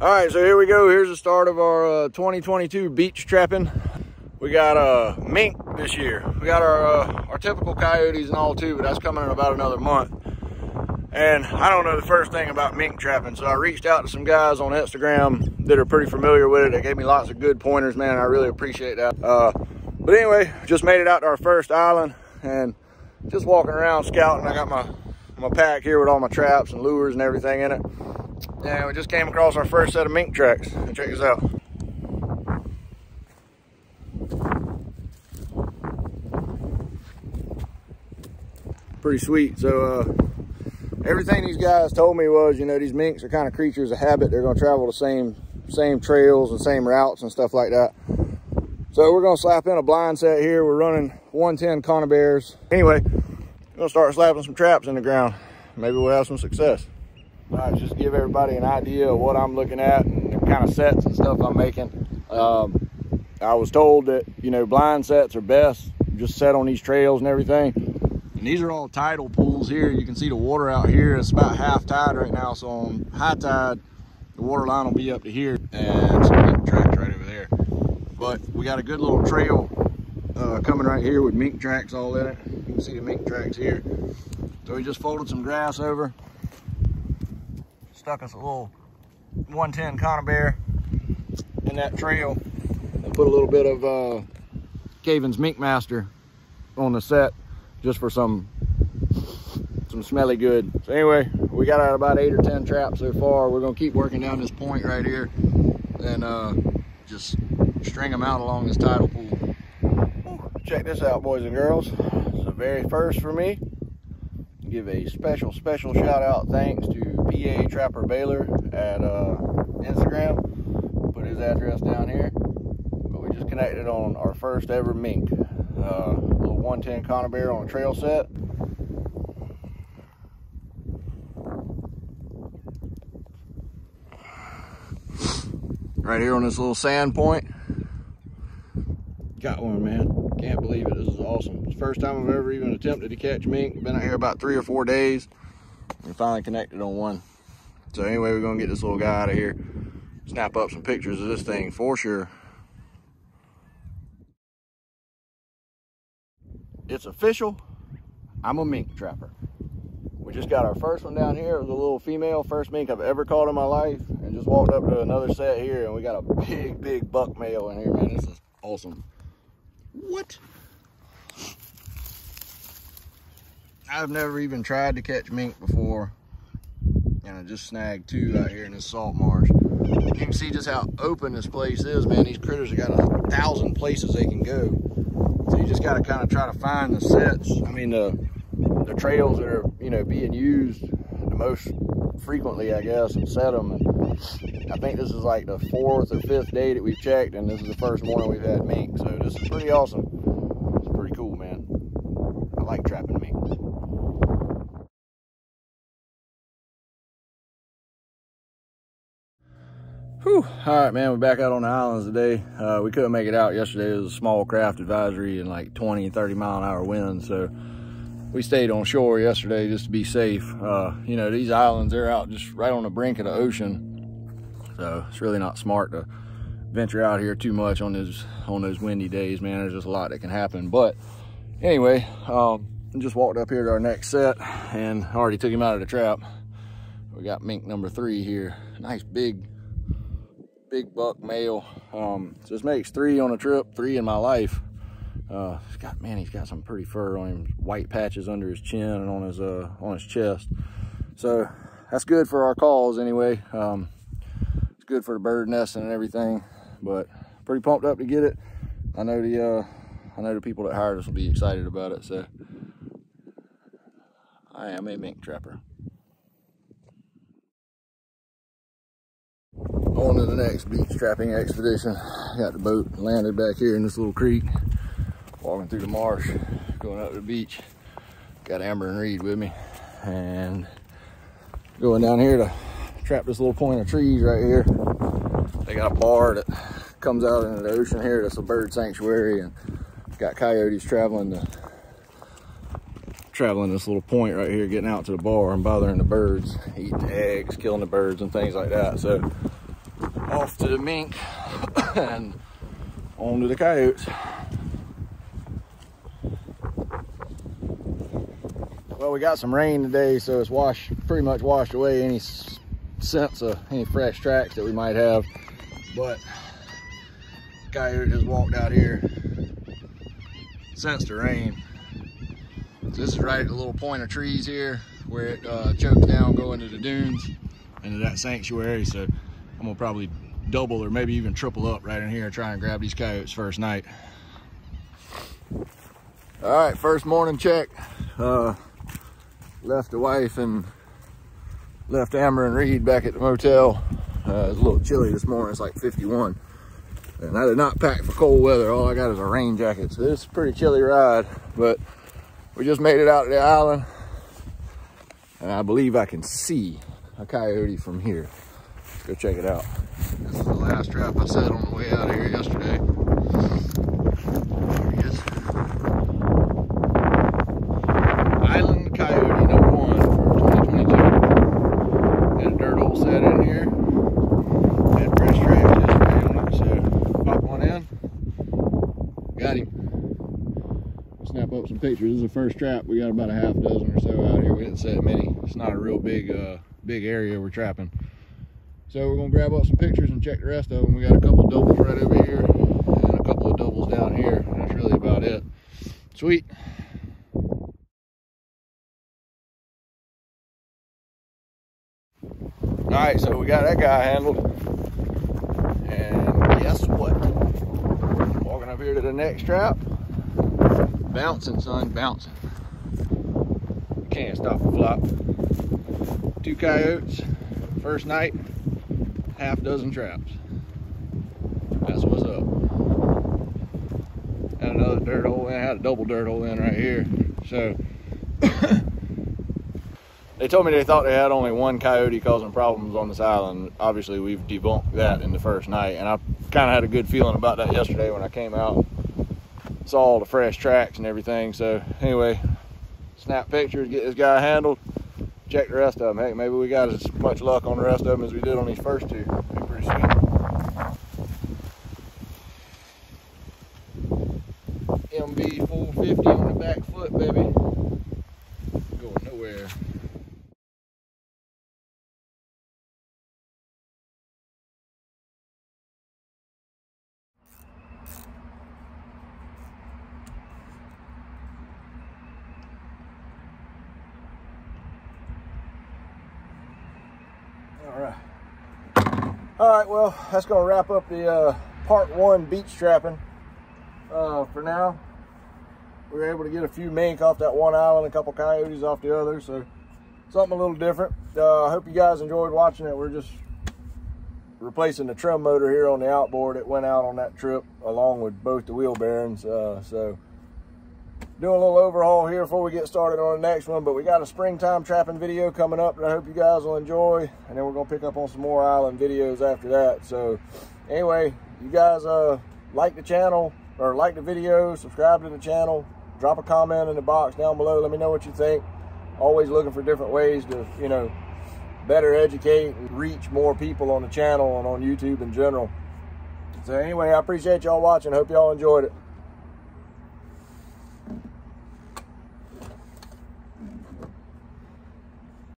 All right, so here we go. Here's the start of our uh, 2022 beach trapping. We got a uh, mink this year. We got our uh, our typical coyotes and all too, but that's coming in about another month. And I don't know the first thing about mink trapping, so I reached out to some guys on Instagram that are pretty familiar with it. They gave me lots of good pointers, man. I really appreciate that. Uh, but anyway, just made it out to our first island and just walking around scouting. I got my my pack here with all my traps and lures and everything in it. And we just came across our first set of mink tracks. Check this out. Pretty sweet. So uh, everything these guys told me was, you know, these minks are kind of creatures of habit. They're going to travel the same same trails and same routes and stuff like that. So we're going to slap in a blind set here. We're running 110 conibears. Anyway, to start slapping some traps in the ground. Maybe we'll have some success. All right, just give everybody an idea of what I'm looking at and the kind of sets and stuff I'm making. Um, I was told that, you know, blind sets are best, just set on these trails and everything. And these are all tidal pools here. You can see the water out here. It's about half tide right now. So on high tide, the water line will be up to here and some tracks right over there. But we got a good little trail uh, coming right here with mink tracks all in it. Can see the mink tracks here. So we just folded some grass over, stuck us a little 110 conibear in that trail and put a little bit of uh, Caven's Mink Master on the set just for some some smelly good. So anyway, we got out about eight or 10 traps so far. We're gonna keep working down this point right here and uh, just string them out along this tidal pool. Check this out, boys and girls. The very first for me give a special, special shout out thanks to PA Trapper Baylor at uh, Instagram. Put his address down here. But we just connected on our first ever mink. Uh, little 110 conibear on a trail set. Right here on this little sand point. Got one, man. Can't believe it. This is awesome. It's the first time I've ever even attempted to catch mink. Been out here about three or four days. And finally connected on one. So anyway, we're gonna get this little guy out of here. Snap up some pictures of this thing for sure. It's official. I'm a mink trapper. We just got our first one down here. It was a little female, first mink I've ever caught in my life. And just walked up to another set here and we got a big, big buck male in here, man. This is awesome. What? I've never even tried to catch mink before. And I just snagged two out here in this salt marsh. You can see just how open this place is, man. These critters have got a thousand places they can go. So you just got to kind of try to find the sets. I mean, the, the trails that are, you know, being used the most frequently, I guess, and set them. And I think this is like the fourth or fifth day that we've checked, and this is the first morning we've had mink. So this is pretty awesome. It's pretty cool, man. I like trapping mink. Whew. All right, man, we're back out on the islands today. Uh, we couldn't make it out yesterday. It was a small craft advisory and like 20, 30 mile an hour winds. So we stayed on shore yesterday just to be safe. Uh, you know, these islands, they're out just right on the brink of the ocean. So it's really not smart to venture out here too much on those on those windy days, man. There's just a lot that can happen. But anyway, um, just walked up here to our next set and already took him out of the trap. We got mink number three here. Nice big big buck male. Um, so this makes three on a trip, three in my life. Uh, he's got, man, he's got some pretty fur on him, white patches under his chin and on his, uh, on his chest. So that's good for our calls anyway. Um, it's good for the bird nesting and everything, but pretty pumped up to get it. I know the, uh, I know the people that hired us will be excited about it. So I am a mink trapper. on to the next beach trapping expedition. Got the boat landed back here in this little creek. Walking through the marsh, going up to the beach. Got Amber and Reed with me. And going down here to trap this little point of trees right here. They got a bar that comes out into the ocean here. That's a bird sanctuary and got coyotes traveling the traveling this little point right here, getting out to the bar and bothering the birds, eating the eggs, killing the birds and things like that. So off to the mink and on to the coyotes. Well, we got some rain today, so it's washed, pretty much washed away any sense of any fresh tracks that we might have. But guy who just walked out here since the rain. So this is right at the little point of trees here where it uh, chokes down going to the dunes into that sanctuary. So I'm gonna probably double or maybe even triple up right in here and try and grab these coyotes first night. All right, first morning check. Uh, left the wife and left Amber and Reed back at the motel. Uh, it's a little chilly this morning, it's like 51. And I did not pack for cold weather. All I got is a rain jacket. So this is a pretty chilly ride, but we just made it out to the island. And I believe I can see a coyote from here. Let's go check it out. This is the last trap I set on the way out here yesterday. There he is. Island Coyote number one for 2022. Got a dirt hole set in here. Had fresh tracks yesterday on it, so pop one in. Got him. Some pictures. This is the first trap. We got about a half dozen or so out here. We didn't set many. It's not a real big, uh, big area we're trapping. So we're gonna grab up some pictures and check the rest of them. We got a couple doubles right over here and a couple of doubles down here. That's really about it. Sweet. All right, so we got that guy handled. And guess what? Walking up here to the next trap. Bouncing, son, bouncing. Can't stop the flop. Two coyotes, first night, half dozen traps. That's what's up. Had another dirt hole in, had a double dirt hole in right here. So they told me they thought they had only one coyote causing problems on this island. Obviously we've debunked that in the first night and I kind of had a good feeling about that yesterday when I came out. Saw all the fresh tracks and everything. So anyway, snap pictures, get this guy handled check the rest of them. Heck, maybe we got as much luck on the rest of them as we did on these first two. Be pretty sweet. MB 450 on the back foot, baby. Going nowhere. All right. All right, well, that's gonna wrap up the uh, part one beach trapping uh, for now. We were able to get a few mink off that one island, a couple coyotes off the other, so something a little different. Uh, I hope you guys enjoyed watching it. We're just replacing the trim motor here on the outboard. It went out on that trip along with both the wheel bearings, uh, so doing a little overhaul here before we get started on the next one but we got a springtime trapping video coming up that i hope you guys will enjoy and then we're going to pick up on some more island videos after that. So anyway you guys uh like the channel or like the video subscribe to the channel drop a comment in the box down below let me know what you think. Always looking for different ways to you know better educate and reach more people on the channel and on youtube in general. So anyway i appreciate y'all watching. Hope y'all enjoyed it